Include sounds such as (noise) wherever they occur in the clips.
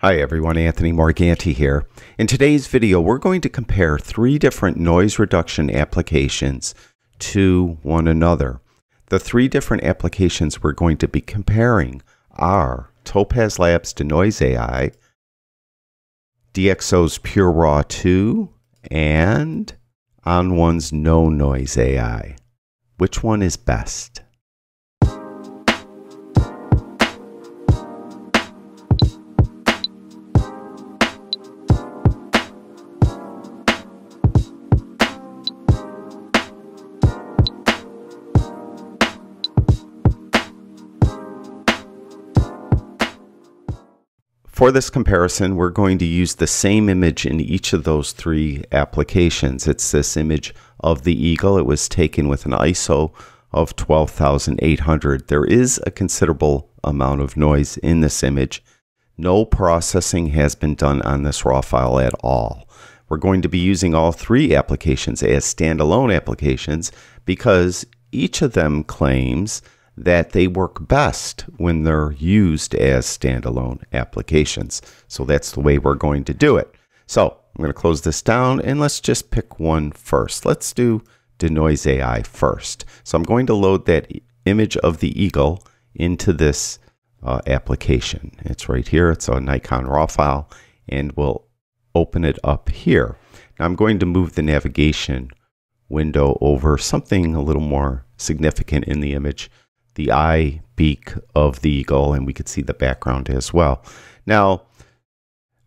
Hi everyone, Anthony Morganti here. In today's video, we're going to compare three different noise reduction applications to one another. The three different applications we're going to be comparing are Topaz Labs Denoise AI, DxO's Pure Raw 2, and ON1's No Noise AI. Which one is best? For this comparison, we're going to use the same image in each of those three applications. It's this image of the eagle. It was taken with an ISO of 12,800. There is a considerable amount of noise in this image. No processing has been done on this raw file at all. We're going to be using all three applications as standalone applications because each of them claims that they work best when they're used as standalone applications. So that's the way we're going to do it. So I'm going to close this down and let's just pick one first. Let's do Denoise AI first. So I'm going to load that image of the eagle into this uh, application. It's right here. It's a Nikon RAW file and we'll open it up here. Now I'm going to move the navigation window over something a little more significant in the image the eye beak of the eagle, and we could see the background as well. Now,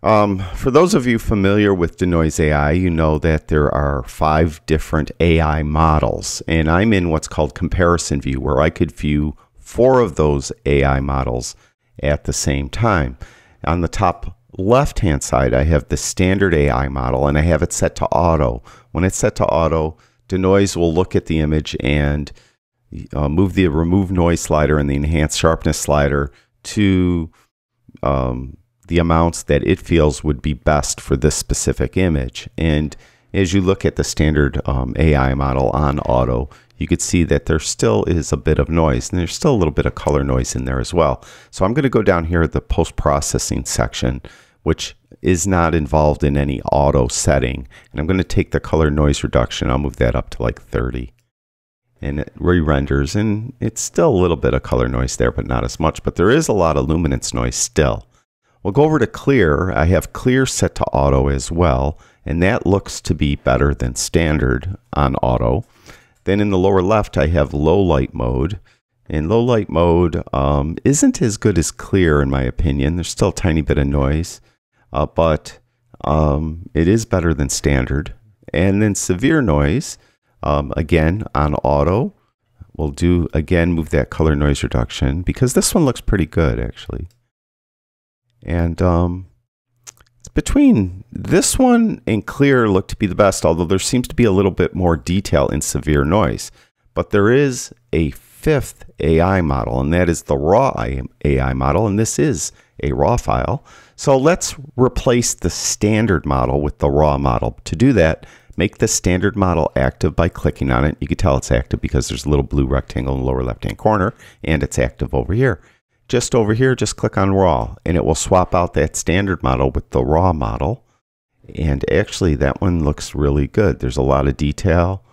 um, for those of you familiar with Denoise AI, you know that there are five different AI models, and I'm in what's called comparison view, where I could view four of those AI models at the same time. On the top left hand side, I have the standard AI model, and I have it set to auto. When it's set to auto, Denoise will look at the image and uh, move the remove noise slider and the enhance sharpness slider to um, the amounts that it feels would be best for this specific image. And as you look at the standard um, AI model on auto, you could see that there still is a bit of noise and there's still a little bit of color noise in there as well. So I'm going to go down here the post-processing section, which is not involved in any auto setting. And I'm going to take the color noise reduction. I'll move that up to like 30 and it re-renders and it's still a little bit of color noise there but not as much but there is a lot of luminance noise still. We'll go over to clear. I have clear set to auto as well and that looks to be better than standard on auto. Then in the lower left i have low light mode and low light mode um, isn't as good as clear in my opinion. There's still a tiny bit of noise uh, but um, it is better than standard. And then severe noise um, again, on auto, we'll do, again, move that color noise reduction because this one looks pretty good, actually. And um, between this one and clear look to be the best, although there seems to be a little bit more detail in severe noise. But there is a fifth AI model, and that is the raw AI model, and this is a raw file. So let's replace the standard model with the raw model. To do that, Make the standard model active by clicking on it. You can tell it's active because there's a little blue rectangle in the lower left hand corner and it's active over here. Just over here, just click on raw and it will swap out that standard model with the raw model. And actually that one looks really good. There's a lot of detail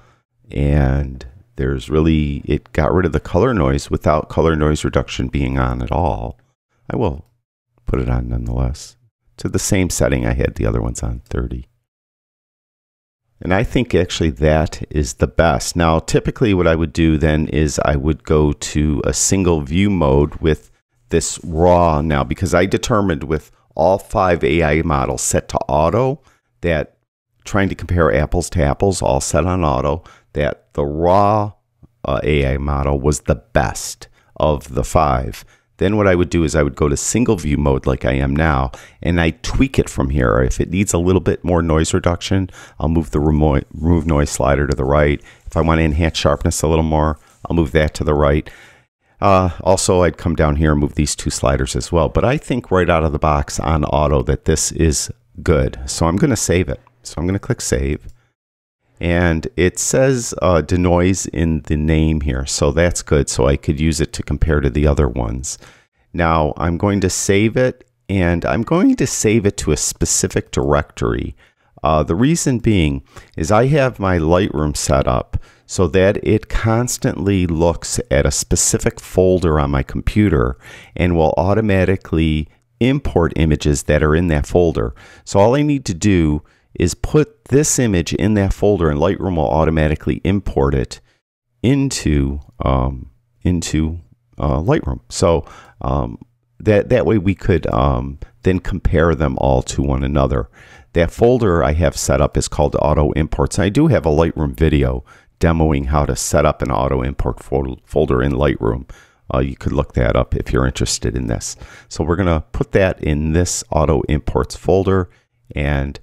and there's really, it got rid of the color noise without color noise reduction being on at all. I will put it on nonetheless to the same setting I had the other ones on 30. And I think actually that is the best. Now, typically what I would do then is I would go to a single view mode with this raw now because I determined with all five AI models set to auto that trying to compare apples to apples, all set on auto, that the raw uh, AI model was the best of the five. Then what I would do is I would go to single view mode like I am now, and I tweak it from here. If it needs a little bit more noise reduction, I'll move the remove noise slider to the right. If I want to enhance sharpness a little more, I'll move that to the right. Uh, also, I'd come down here and move these two sliders as well. But I think right out of the box on auto that this is good. So I'm going to save it. So I'm going to click save. And it says uh, denoise in the name here, so that's good. So I could use it to compare to the other ones. Now I'm going to save it and I'm going to save it to a specific directory. Uh, the reason being is I have my Lightroom set up so that it constantly looks at a specific folder on my computer and will automatically import images that are in that folder. So all I need to do is put this image in that folder and Lightroom will automatically import it into um, into uh, Lightroom. So um, that that way we could um, then compare them all to one another. That folder I have set up is called Auto Imports. I do have a Lightroom video demoing how to set up an auto import folder in Lightroom. Uh, you could look that up if you're interested in this. So we're going to put that in this auto imports folder and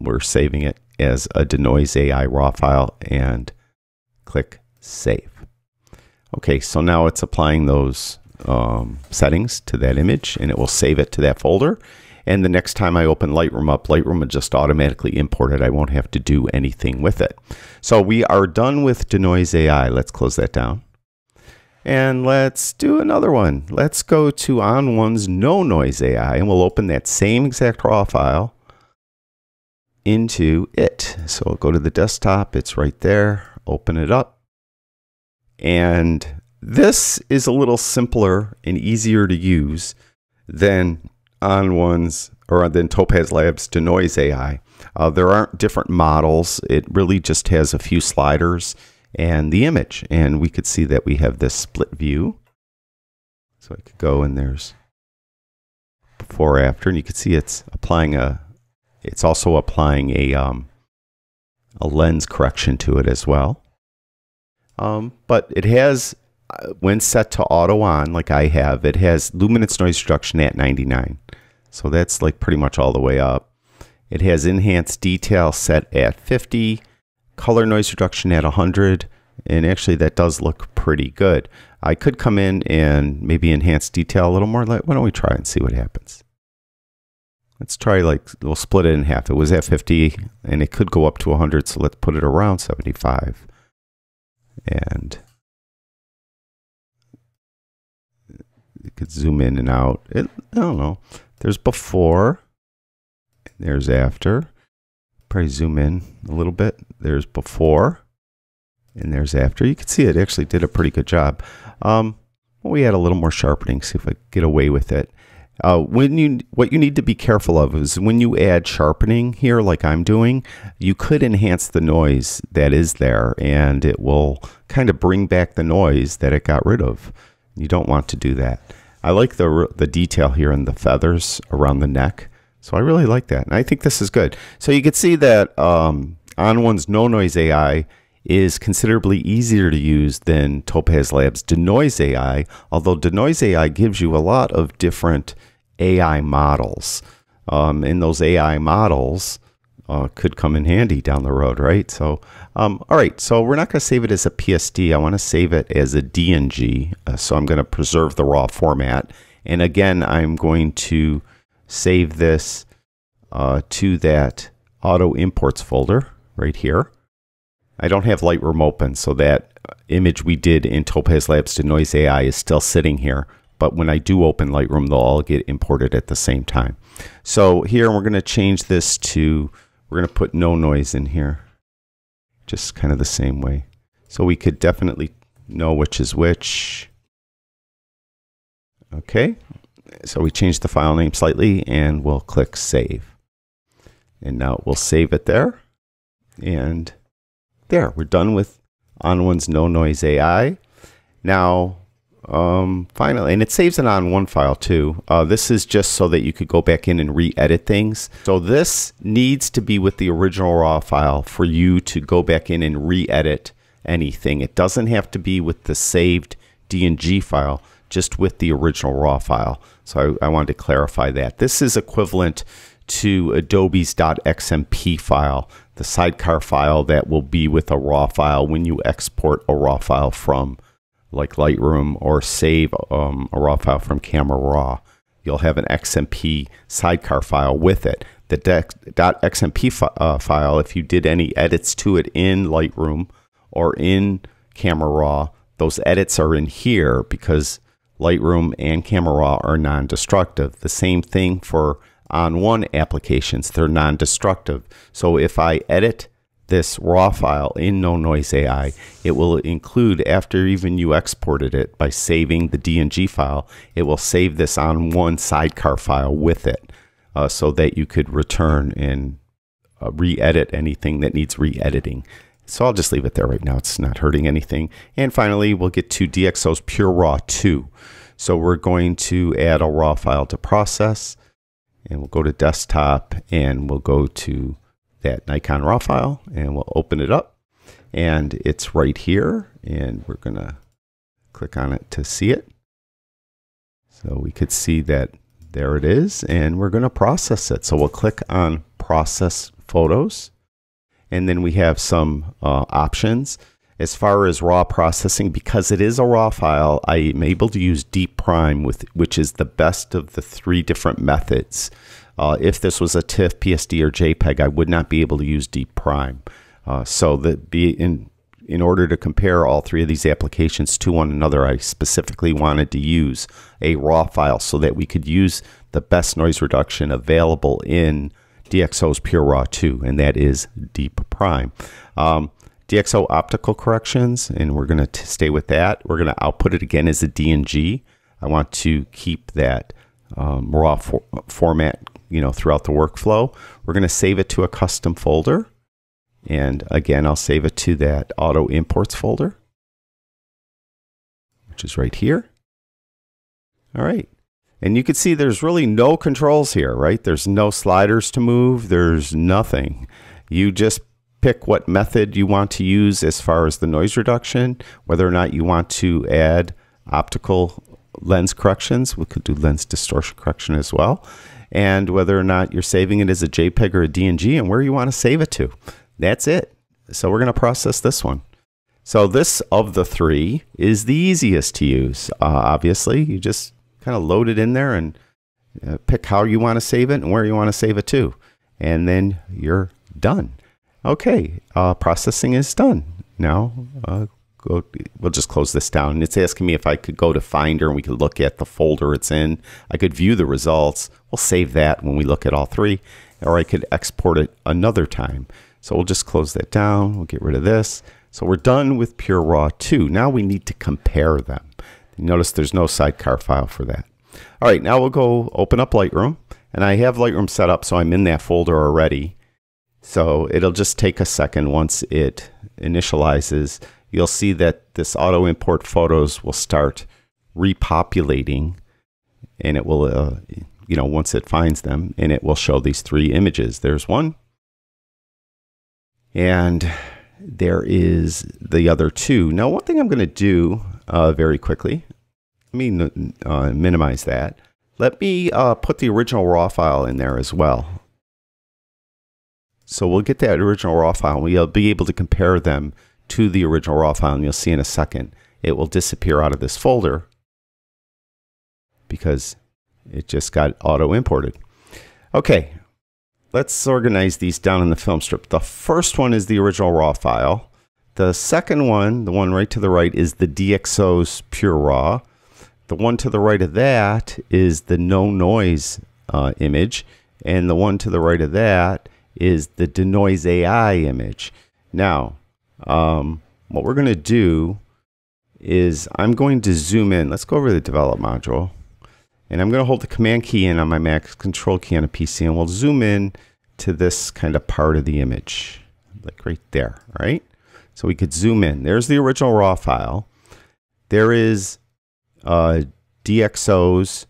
we're saving it as a Denoise AI raw file and click save. Okay, so now it's applying those um, settings to that image and it will save it to that folder. And the next time I open Lightroom up, Lightroom will just automatically import it. I won't have to do anything with it. So we are done with Denoise AI. Let's close that down. And let's do another one. Let's go to ON1's No Noise AI and we'll open that same exact raw file into it. So I'll go to the desktop. It's right there. Open it up. And this is a little simpler and easier to use than ON1's or than Topaz Labs Denoise AI. Uh, there aren't different models. It really just has a few sliders and the image. And we could see that we have this split view. So I could go and there's before after, and you can see it's applying a, it's also applying a, um, a lens correction to it as well. Um, but it has when set to auto on, like I have, it has luminance noise reduction at 99. So that's like pretty much all the way up. It has enhanced detail set at 50, color noise reduction at 100, and actually that does look pretty good. I could come in and maybe enhance detail a little more. Why don't we try and see what happens? Let's try like, we'll split it in half. It was at 50 and it could go up to 100, so let's put it around 75. And you could zoom in and out. It, I don't know. There's before, there's after. Probably zoom in a little bit. There's before, and there's after. You can see it actually did a pretty good job. Um, well, we had a little more sharpening. See if I get away with it. Uh, when you what you need to be careful of is when you add sharpening here, like I'm doing, you could enhance the noise that is there, and it will kind of bring back the noise that it got rid of. You don't want to do that. I like the the detail here in the feathers around the neck. So I really like that. And I think this is good. So you can see that um, ON1's No Noise AI is considerably easier to use than Topaz Labs Denoise AI, although Denoise AI gives you a lot of different AI models. Um, and those AI models uh, could come in handy down the road, right? So, um, all right, so we're not going to save it as a PSD. I want to save it as a DNG. Uh, so I'm going to preserve the raw format. And again, I'm going to save this uh, to that auto imports folder right here. I don't have Lightroom open, so that image we did in Topaz Labs Denoise AI is still sitting here. But when I do open Lightroom, they'll all get imported at the same time. So here we're going to change this to we're going to put no noise in here, just kind of the same way. So we could definitely know which is which. Okay, so we changed the file name slightly and we'll click save. And now we'll save it there. And there, we're done with ON1's No Noise AI. Now, um, finally, and it saves it ON1 file too. Uh, this is just so that you could go back in and re-edit things. So this needs to be with the original raw file for you to go back in and re-edit anything. It doesn't have to be with the saved DNG file, just with the original raw file. So I, I wanted to clarify that. This is equivalent to Adobe's .xmp file, the sidecar file that will be with a raw file when you export a raw file from like Lightroom or save um, a raw file from Camera Raw, you'll have an XMP sidecar file with it. The .xmp fi uh, file, if you did any edits to it in Lightroom or in Camera Raw, those edits are in here because Lightroom and Camera Raw are non-destructive. The same thing for ON1 applications, they're non-destructive. So if I edit this raw file in No Noise AI, it will include, after even you exported it by saving the DNG file, it will save this ON1 sidecar file with it uh, so that you could return and uh, re-edit anything that needs re-editing. So I'll just leave it there right now. It's not hurting anything. And finally, we'll get to DxO's Pure Raw 2. So we're going to add a raw file to process and we'll go to desktop and we'll go to that Nikon raw file and we'll open it up and it's right here and we're gonna click on it to see it. So we could see that there it is and we're gonna process it. So we'll click on process photos and then we have some uh, options. As far as raw processing, because it is a raw file, I am able to use Deep Prime, with which is the best of the three different methods. Uh, if this was a TIFF, PSD, or JPEG, I would not be able to use Deep Prime. Uh, so that be in in order to compare all three of these applications to one another, I specifically wanted to use a raw file so that we could use the best noise reduction available in DxO's Pure Raw 2, and that is Deep Prime. Um, DxO optical corrections, and we're going to stay with that. We're going to output it again as a DNG. I want to keep that um, raw for format, you know, throughout the workflow. We're going to save it to a custom folder. And again, I'll save it to that auto imports folder, which is right here. All right. And you can see there's really no controls here, right? There's no sliders to move. There's nothing. You just pick what method you want to use as far as the noise reduction, whether or not you want to add optical lens corrections. We could do lens distortion correction as well. And whether or not you're saving it as a JPEG or a DNG and where you want to save it to. That's it. So we're going to process this one. So this of the three is the easiest to use. Uh, obviously, you just kind of load it in there and uh, pick how you want to save it and where you want to save it to. And then you're done. Okay, uh, processing is done. Now, uh, go, we'll just close this down. It's asking me if I could go to Finder and we could look at the folder it's in. I could view the results. We'll save that when we look at all three, or I could export it another time. So we'll just close that down. We'll get rid of this. So we're done with Pure Raw 2. Now we need to compare them. Notice there's no sidecar file for that. All right, now we'll go open up Lightroom. And I have Lightroom set up, so I'm in that folder already. So it'll just take a second once it initializes. You'll see that this auto import photos will start repopulating and it will, uh, you know, once it finds them and it will show these three images. There's one and there is the other two. Now, one thing I'm going to do uh, very quickly, let me uh, minimize that. Let me uh, put the original raw file in there as well. So we'll get that original raw file and we'll be able to compare them to the original raw file and you'll see in a second it will disappear out of this folder because it just got auto imported. Okay, let's organize these down in the film strip. The first one is the original raw file. The second one, the one right to the right, is the DxO's Pure Raw. The one to the right of that is the no noise uh, image. And the one to the right of that is the Denoise AI image. Now, um, what we're going to do is I'm going to zoom in. Let's go over the develop module. And I'm going to hold the command key in on my Mac, control key on a PC, and we'll zoom in to this kind of part of the image, like right there, right? So we could zoom in. There's the original raw file. There is uh, DxO's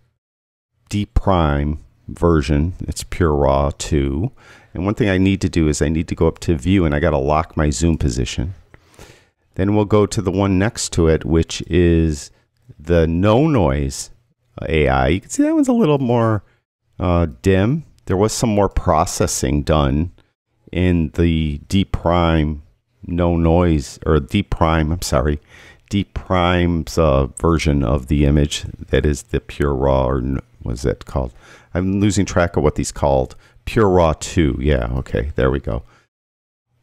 Deep Prime version. It's pure raw 2. And one thing I need to do is I need to go up to view and I got to lock my zoom position. Then we'll go to the one next to it, which is the no noise AI. You can see that one's a little more uh, dim. There was some more processing done in the D Prime no noise or D Prime, I'm sorry, Deep Prime's uh, version of the image that is the pure raw or was that called? I'm losing track of what these called. Pure Raw 2. Yeah, okay, there we go.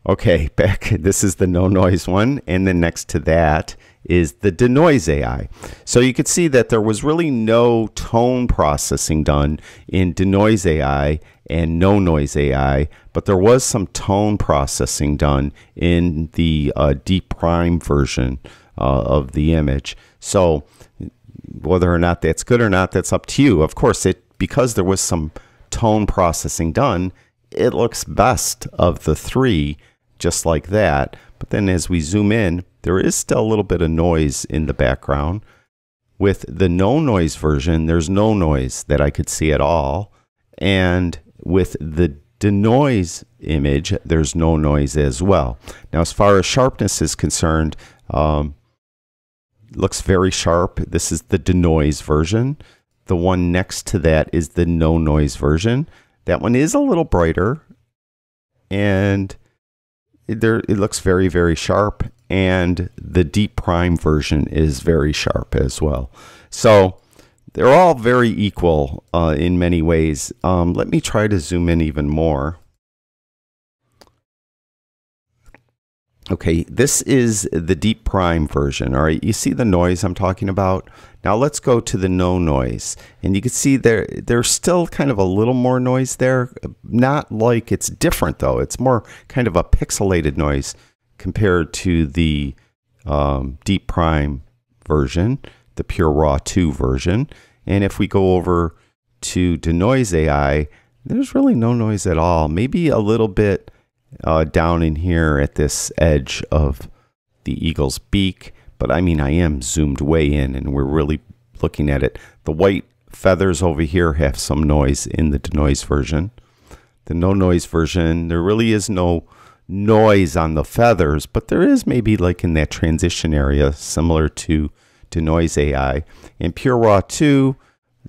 Okay, (laughs) back. This is the no noise one. And then next to that is the denoise AI. So you could see that there was really no tone processing done in denoise AI and no noise AI, but there was some tone processing done in the uh, deep prime version uh, of the image. So whether or not that's good or not, that's up to you. Of course, it because there was some tone processing done, it looks best of the three, just like that. But then as we zoom in, there is still a little bit of noise in the background. With the no noise version, there's no noise that I could see at all. And with the denoise image, there's no noise as well. Now, as far as sharpness is concerned, um, looks very sharp. This is the denoise version. The one next to that is the no noise version. That one is a little brighter and it, there it looks very very sharp and the deep prime version is very sharp as well. So they're all very equal uh, in many ways. Um, let me try to zoom in even more. Okay, this is the deep prime version. All right, you see the noise I'm talking about? Now let's go to the no noise. And you can see there there's still kind of a little more noise there. Not like it's different though. It's more kind of a pixelated noise compared to the um, deep prime version, the pure raw 2 version. And if we go over to denoise AI, there's really no noise at all. Maybe a little bit uh, down in here at this edge of the eagle's beak. But I mean, I am zoomed way in and we're really looking at it. The white feathers over here have some noise in the denoise version. The no noise version, there really is no noise on the feathers, but there is maybe like in that transition area similar to denoise AI. And Pure Raw 2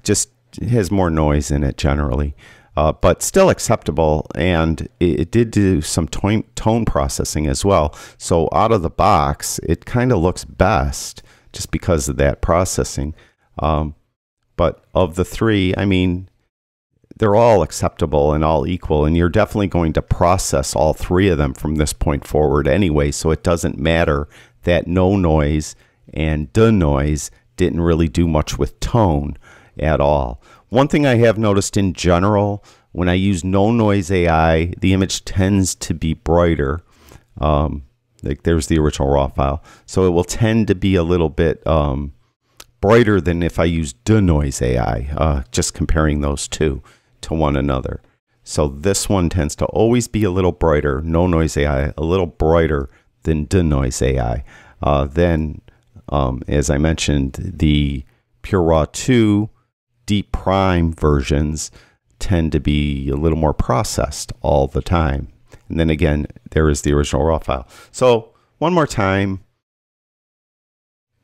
just has more noise in it generally uh, but still acceptable. And it, it did do some tone, tone processing as well. So out of the box, it kind of looks best just because of that processing. Um, but of the three, I mean, they're all acceptable and all equal. And you're definitely going to process all three of them from this point forward anyway. So it doesn't matter that no noise and denoise didn't really do much with tone at all. One thing I have noticed in general, when I use no noise AI, the image tends to be brighter. Um, like there's the original raw file. So it will tend to be a little bit um, brighter than if I use denoise AI, uh, just comparing those two to one another. So this one tends to always be a little brighter, no noise AI, a little brighter than denoise AI. Uh, then, um, as I mentioned, the Pure Raw 2 deep prime versions tend to be a little more processed all the time. And then again, there is the original raw file. So one more time,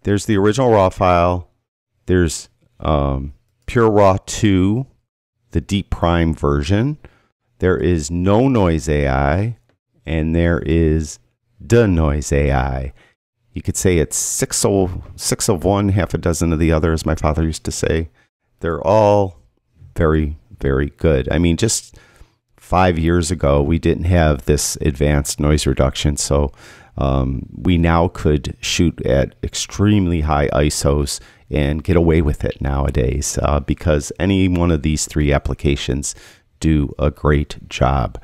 there's the original raw file. There's um, Pure Raw 2, the deep prime version. There is no noise AI, and there is denoise AI. You could say it's six of, six of one, half a dozen of the other, as my father used to say they're all very, very good. I mean, just five years ago, we didn't have this advanced noise reduction. So um, we now could shoot at extremely high ISOs and get away with it nowadays uh, because any one of these three applications do a great job.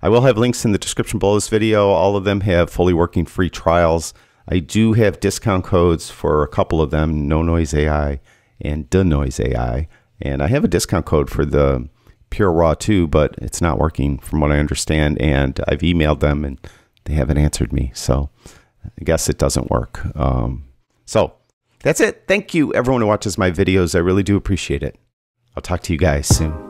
I will have links in the description below this video. All of them have fully working free trials. I do have discount codes for a couple of them, No Noise AI and Denoise AI. And I have a discount code for the Pure Raw 2, but it's not working from what I understand. And I've emailed them and they haven't answered me. So I guess it doesn't work. Um, so that's it. Thank you, everyone who watches my videos. I really do appreciate it. I'll talk to you guys soon.